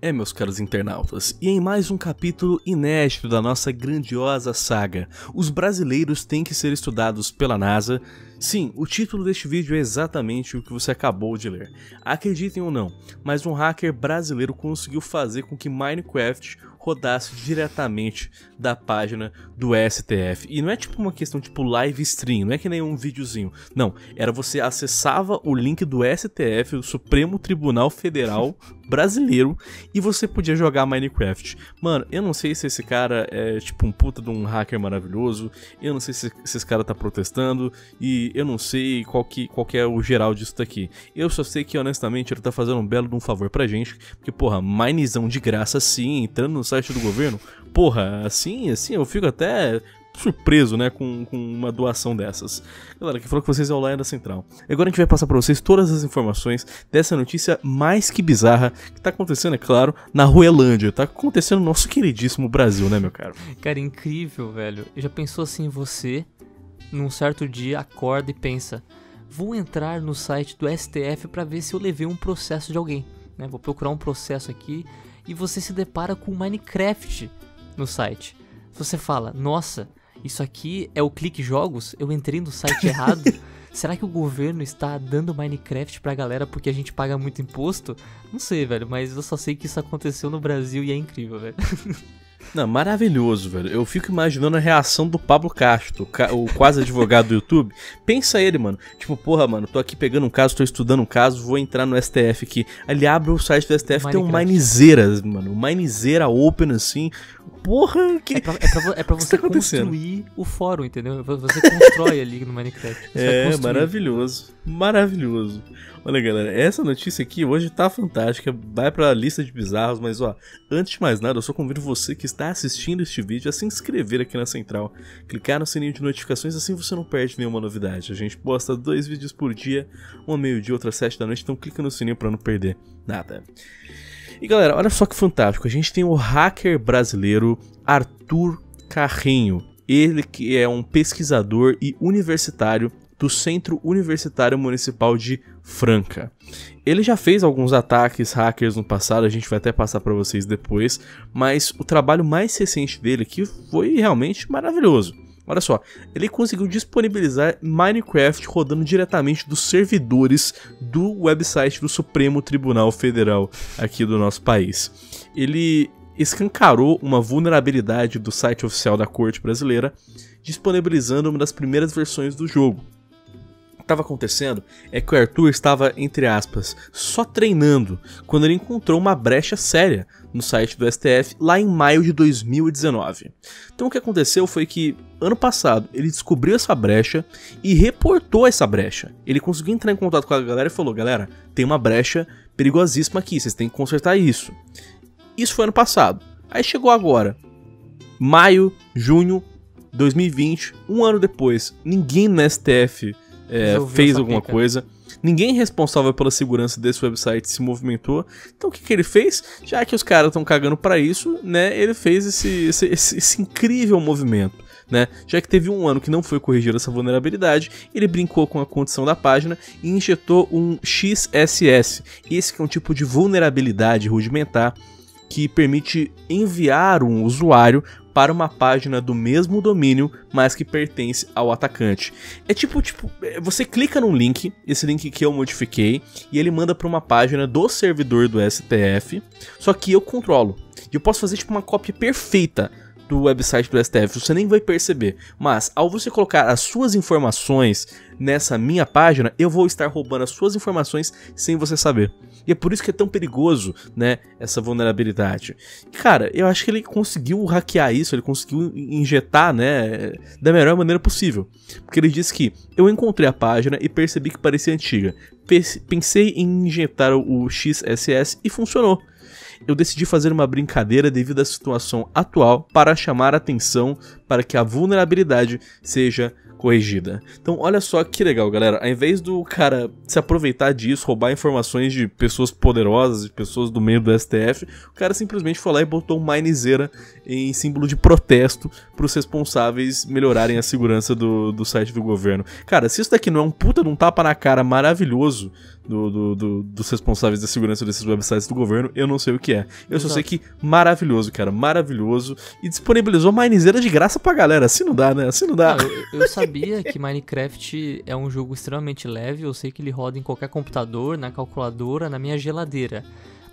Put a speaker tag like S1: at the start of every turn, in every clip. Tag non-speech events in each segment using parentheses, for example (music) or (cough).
S1: É, meus caros internautas, e em mais um capítulo inédito da nossa grandiosa saga, os brasileiros têm que ser estudados pela NASA. Sim, o título deste vídeo é exatamente o que você acabou de ler. Acreditem ou não, mas um hacker brasileiro conseguiu fazer com que Minecraft rodasse diretamente da página do STF. E não é tipo uma questão tipo live stream, não é que nem um videozinho. Não, era você acessava o link do STF, o Supremo Tribunal Federal (laughs) brasileiro, e você podia jogar Minecraft. Mano, eu não sei se esse cara é tipo um puta de um hacker maravilhoso, eu não sei se, se esse cara tá protestando, e eu não sei qual que, qual que é o geral disso daqui. Eu só sei que, honestamente, ele tá fazendo um belo de um favor pra gente, porque, porra, minezão de graça sim, entrando no site do governo, porra, assim, assim, eu fico até surpreso, né, com, com uma doação dessas. Galera, que falou que vocês é o Laia da Central. Agora a gente vai passar para vocês todas as informações dessa notícia mais que bizarra que tá acontecendo, é claro, na Ruelândia. Tá acontecendo no nosso queridíssimo Brasil, né, meu caro?
S2: Cara, incrível, velho. Já pensou assim, você, num certo dia, acorda e pensa: vou entrar no site do STF para ver se eu levei um processo de alguém. Né? Vou procurar um processo aqui e você se depara com Minecraft no site. Você fala, nossa, isso aqui é o Clique Jogos? Eu entrei no site errado? (laughs) Será que o governo está dando Minecraft pra galera porque a gente paga muito imposto? Não sei, velho, mas eu só sei que isso aconteceu no Brasil e é incrível, velho. (laughs)
S1: Não, maravilhoso, velho. Eu fico imaginando a reação do Pablo Castro, o quase advogado do YouTube. Pensa ele, mano. Tipo, porra, mano, tô aqui pegando um caso, tô estudando um caso, vou entrar no STF aqui. Ele abre o site do STF, Minecraft. tem um Minezeira, mano. Um Minezeira open assim. Porra, que.
S2: É pra, é pra, é pra você tá construir o fórum, entendeu? Você constrói ali no Minecraft. Você
S1: é, maravilhoso. Maravilhoso. Olha, galera, essa notícia aqui hoje tá fantástica, vai pra lista de bizarros, mas ó, antes de mais nada, eu só convido você que está assistindo este vídeo a se inscrever aqui na central, clicar no sininho de notificações, assim você não perde nenhuma novidade. A gente posta dois vídeos por dia, um ao meio-dia, outro às sete da noite, então clica no sininho pra não perder nada. E galera, olha só que fantástico, a gente tem o hacker brasileiro Arthur Carrinho, ele que é um pesquisador e universitário do Centro Universitário Municipal de Franca. Ele já fez alguns ataques hackers no passado, a gente vai até passar para vocês depois, mas o trabalho mais recente dele aqui foi realmente maravilhoso. Olha só, ele conseguiu disponibilizar Minecraft rodando diretamente dos servidores do website do Supremo Tribunal Federal aqui do nosso país. Ele escancarou uma vulnerabilidade do site oficial da Corte Brasileira, disponibilizando uma das primeiras versões do jogo estava acontecendo é que o Arthur estava, entre aspas, só treinando quando ele encontrou uma brecha séria no site do STF lá em maio de 2019. Então o que aconteceu foi que ano passado ele descobriu essa brecha e reportou essa brecha. Ele conseguiu entrar em contato com a galera e falou: galera, tem uma brecha perigosíssima aqui, vocês têm que consertar isso. Isso foi ano passado. Aí chegou agora, maio, junho 2020, um ano depois, ninguém no STF é, fez alguma pica. coisa. Ninguém responsável pela segurança desse website se movimentou. Então o que, que ele fez? Já que os caras estão cagando para isso, né? Ele fez esse, esse, esse, esse incrível movimento. Né? Já que teve um ano que não foi corrigida essa vulnerabilidade, ele brincou com a condição da página e injetou um XSS. Esse que é um tipo de vulnerabilidade rudimentar que permite enviar um usuário para uma página do mesmo domínio, mas que pertence ao atacante. É tipo, tipo, é, você clica num link, esse link que eu modifiquei, e ele manda para uma página do servidor do STF, só que eu controlo. E eu posso fazer tipo uma cópia perfeita do website do STF, você nem vai perceber. Mas ao você colocar as suas informações nessa minha página, eu vou estar roubando as suas informações sem você saber. E é por isso que é tão perigoso, né, essa vulnerabilidade. Cara, eu acho que ele conseguiu hackear isso, ele conseguiu injetar, né, da melhor maneira possível. Porque ele disse que eu encontrei a página e percebi que parecia antiga. Pensei em injetar o XSS e funcionou eu decidi fazer uma brincadeira devido à situação atual para chamar atenção para que a vulnerabilidade seja corrigida. Então, olha só que legal, galera. Ao invés do cara se aproveitar disso, roubar informações de pessoas poderosas, de pessoas do meio do STF, o cara simplesmente foi lá e botou um Minezeira em símbolo de protesto para os responsáveis melhorarem a segurança do, do site do governo. Cara, se isso daqui não é um puta de um tapa na cara maravilhoso do, do, do, dos responsáveis da segurança desses websites do governo, eu não sei o que é. Eu Exato. só sei que maravilhoso, cara, maravilhoso. E disponibilizou Minezeira de graça pra galera. Assim não dá, né? Assim não dá.
S2: Ah, eu, eu, sabia que Minecraft é um jogo extremamente leve. Eu sei que ele roda em qualquer computador, na calculadora, na minha geladeira.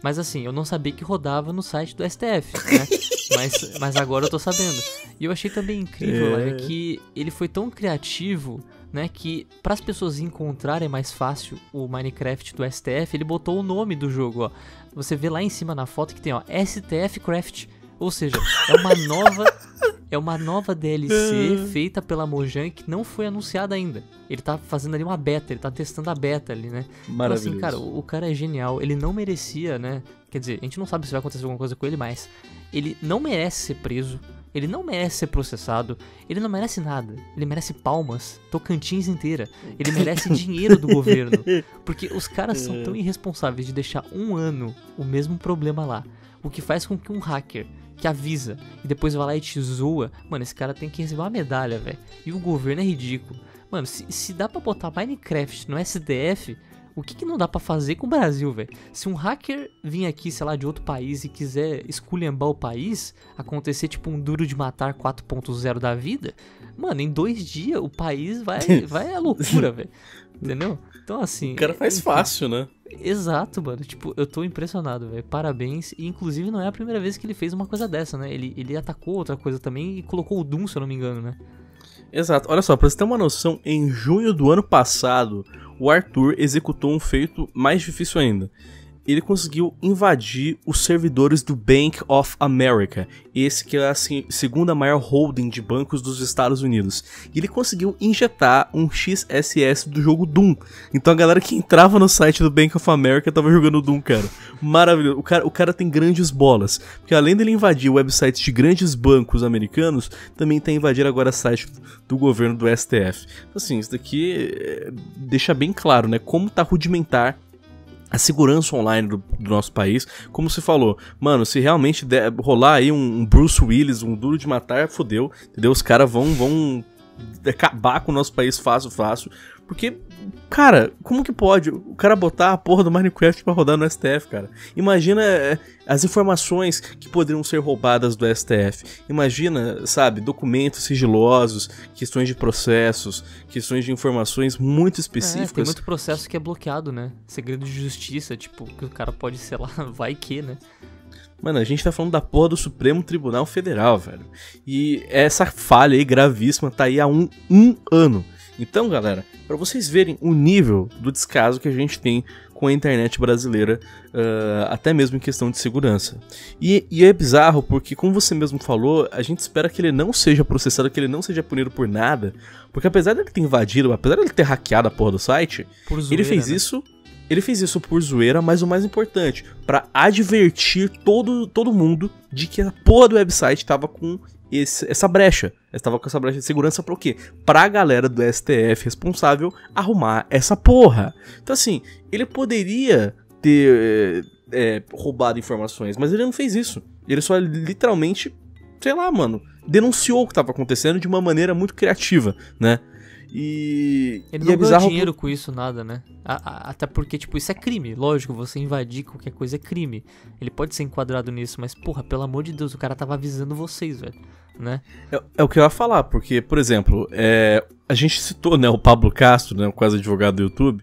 S2: Mas assim, eu não sabia que rodava no site do STF, né? (laughs) mas, mas agora eu tô sabendo. E eu achei também incrível é. que ele foi tão criativo né, que para as pessoas encontrarem mais fácil o Minecraft do STF, ele botou o nome do jogo, ó. Você vê lá em cima na foto que tem, ó, STF Craft. Ou seja, é uma nova é uma nova DLC ah. feita pela Mojang que não foi anunciada ainda. Ele tá fazendo ali uma beta, ele tá testando a beta ali, né?
S1: Maravilhoso.
S2: Então, assim, cara, o, o cara é genial. Ele não merecia, né? Quer dizer, a gente não sabe se vai acontecer alguma coisa com ele, mas ele não merece ser preso. Ele não merece ser processado, ele não merece nada. Ele merece palmas, Tocantins inteira. Ele merece (laughs) dinheiro do governo. Porque os caras são tão irresponsáveis de deixar um ano o mesmo problema lá. O que faz com que um hacker que avisa e depois vai lá e te zoa, mano, esse cara tem que receber uma medalha, velho. E o governo é ridículo. Mano, se, se dá pra botar Minecraft no SDF, o que, que não dá para fazer com o Brasil, velho? Se um hacker vir aqui, sei lá, de outro país e quiser esculhambar o país, acontecer tipo um duro de matar 4.0 da vida, mano, em dois dias o país vai, (laughs) vai à loucura, velho. Entendeu? Então, assim.
S1: O cara faz enfim, fácil, né?
S2: Exato, mano. Tipo, eu tô impressionado, velho. Parabéns. E, inclusive, não é a primeira vez que ele fez uma coisa dessa, né? Ele, ele atacou outra coisa também e colocou o Doom, se eu não me engano, né?
S1: Exato. Olha só, pra você ter uma noção, em junho do ano passado, o Arthur executou um feito mais difícil ainda ele conseguiu invadir os servidores do Bank of America, esse que é a segunda maior holding de bancos dos Estados Unidos. E ele conseguiu injetar um XSS do jogo Doom. Então a galera que entrava no site do Bank of America tava jogando Doom, cara. Maravilhoso. O cara, o cara tem grandes bolas. Porque além dele invadir websites de grandes bancos americanos, também tá invadindo agora site do governo do STF. Assim, isso daqui é, deixa bem claro, né? Como tá rudimentar a segurança online do, do, nosso país. Como se falou, mano, se realmente der, rolar aí um, um, Bruce Willis, um duro de matar, fodeu, entendeu? Os caras vão, vão acabar com o nosso país fácil, fácil. Porque, cara, como que pode o cara botar a porra do Minecraft pra rodar no STF, cara? Imagina é, as informações que poderiam ser roubadas do STF. Imagina, sabe, documentos sigilosos, questões de processos, questões de informações muito específicas. É, tem
S2: muito processo que é bloqueado, né? Segredo de justiça, tipo, que o cara pode, sei lá, (laughs) vai que, né?
S1: Mano, a gente tá falando da porra do Supremo Tribunal Federal, velho. E essa falha aí gravíssima tá aí há um, um ano. Então, galera, para vocês verem o nível do descaso que a gente tem com a internet brasileira, uh, até mesmo em questão de segurança. E, e, é bizarro porque, como você mesmo falou, a gente espera que ele não seja processado, que ele não seja punido por nada, porque apesar dele ter invadido, apesar dele ter hackeado a porra do site, zoeira, ele fez né? isso ele fez isso por zoeira, mas o mais importante, para advertir todo, todo mundo de que a porra do website tava com esse, essa brecha. Estava com essa brecha de segurança para o quê? Pra galera do STF responsável arrumar essa porra. Então, assim, ele poderia ter é, roubado informações, mas ele não fez isso. Ele só literalmente, sei lá, mano, denunciou o que estava acontecendo de uma maneira muito criativa, né? E.
S2: Ele
S1: e
S2: não é ganhou dinheiro com isso, nada, né? A, a, até porque, tipo, isso é crime. Lógico, você invadir qualquer coisa é crime. Ele pode ser enquadrado nisso, mas, porra, pelo amor de Deus, o cara tava avisando vocês, velho. Né?
S1: É, é o que eu ia falar, porque, por exemplo, é, a gente citou, né, o Pablo Castro, né, o quase advogado do YouTube.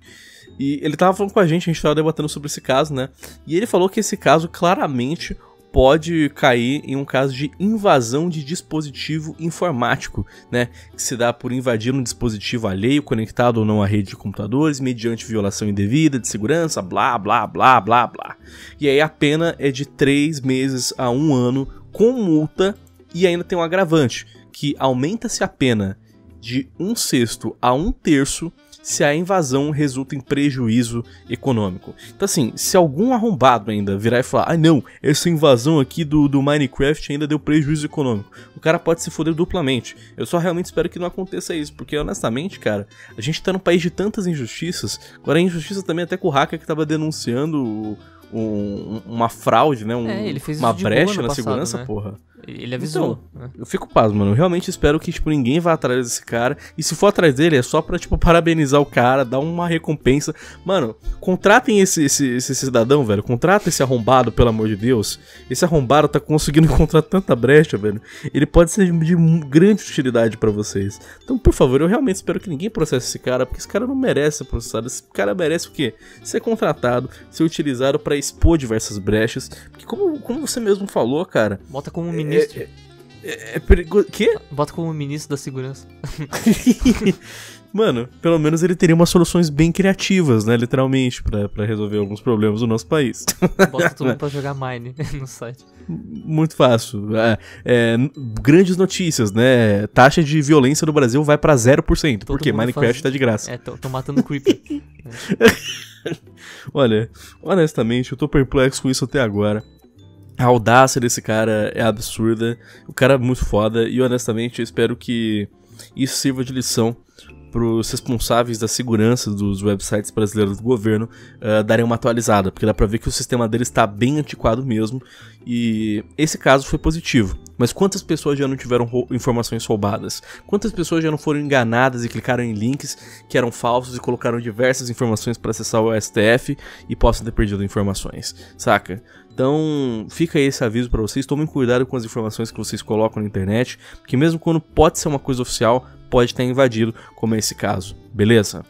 S1: E ele tava falando com a gente, a gente tava debatendo sobre esse caso, né? E ele falou que esse caso claramente pode cair em um caso de invasão de dispositivo informático, né, que se dá por invadir um dispositivo alheio conectado ou não à rede de computadores mediante violação indevida de segurança, blá blá blá blá blá. E aí a pena é de 3 meses a um ano com multa e ainda tem um agravante que aumenta-se a pena de um sexto a um terço se a invasão resulta em prejuízo econômico. Então, assim, se algum arrombado ainda virar e falar, ah, não, essa invasão aqui do, do Minecraft ainda deu prejuízo econômico, o cara pode se foder duplamente. Eu só realmente espero que não aconteça isso, porque honestamente, cara, a gente tá num país de tantas injustiças, agora a injustiça também até com o hacker que tava denunciando um, uma fraude, né? Um,
S2: é,
S1: uma brecha na
S2: passado,
S1: segurança,
S2: né?
S1: porra.
S2: Ele avisou.
S1: Então, né? Eu fico pasmo, mano. Eu realmente espero que, tipo, ninguém vá atrás desse cara. E se for atrás dele, é só pra, tipo, (laughs) parabenizar o cara, dar uma recompensa. Mano, contratem esse, esse, esse cidadão, velho. Contratem esse arrombado, pelo amor de Deus. Esse arrombado tá conseguindo (laughs) encontrar tanta brecha, velho. Ele pode ser de grande utilidade para vocês. Então, por favor, eu realmente espero que ninguém processe esse cara, porque esse cara não merece ser processado. Esse cara merece o quê? Ser contratado, ser utilizado para expor diversas brechas. Porque, como, como você mesmo falou, cara.
S2: Bota como ministro.
S1: É, é, é. Quê?
S2: Bota como ministro da segurança. (laughs)
S1: Mano, pelo menos ele teria umas soluções bem criativas, né? Literalmente, para resolver alguns problemas do nosso país.
S2: Bota todo mundo (laughs) pra jogar Mine (laughs) no site.
S1: Muito fácil. É, é, grandes notícias, né? Taxa de violência no Brasil vai pra 0%. Todo porque Minecraft faz... tá de graça.
S2: É, tô, tô matando Creeper. (laughs)
S1: Olha, honestamente, eu tô perplexo com isso até agora. A audácia desse cara é absurda. O cara é muito foda. E honestamente, eu espero que isso sirva de lição para os responsáveis da segurança dos websites brasileiros do governo uh, darem uma atualizada, porque dá para ver que o sistema deles está bem antiquado mesmo. E esse caso foi positivo. Mas quantas pessoas já não tiveram informações roubadas? Quantas pessoas já não foram enganadas e clicaram em links que eram falsos e colocaram diversas informações para acessar o STF e possam ter perdido informações? Saca? Então, fica esse aviso para vocês, tomem cuidado com as informações que vocês colocam na internet, porque mesmo quando pode ser uma coisa oficial, pode ter invadido, como é esse caso, beleza?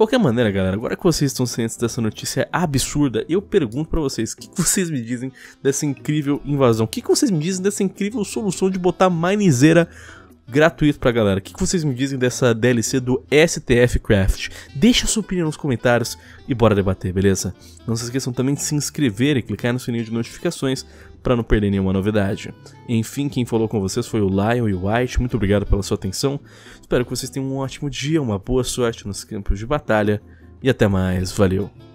S1: Qualquer maneira, galera, agora que vocês estão cientes dessa notícia absurda, eu pergunto para vocês, o que, vocês me dizem dessa incrível invasão? O que, que vocês me dizem dessa incrível solução de botar minezeira gratuito pra galera. O que vocês me dizem dessa DLC do STF Craft? Deixa sua opinião nos comentários e bora debater, beleza? Não se esqueçam também de se inscrever e clicar no sininho de notificações para não perder nenhuma novidade. Enfim, quem falou com vocês foi o Lion e o White. Muito obrigado pela sua atenção. Espero que vocês tenham um ótimo dia, uma boa sorte nos campos de batalha e até mais. Valeu!